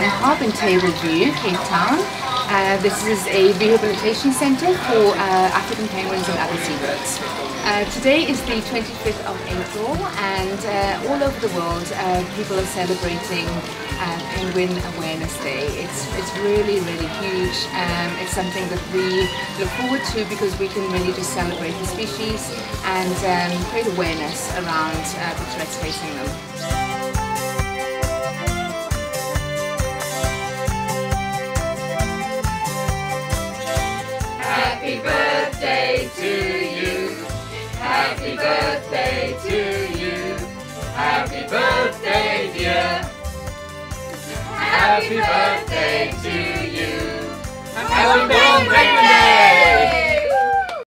In Table View, Cape Town. Uh, this is a rehabilitation centre for uh, African penguins and other seabirds. Uh, today is the 25th of April and uh, all over the world uh, people are celebrating uh, Penguin Awareness Day. It's, it's really, really huge. Um, it's something that we look forward to because we can really just celebrate the species and um, create awareness around the threats facing them. Happy birthday, dear. Happy birthday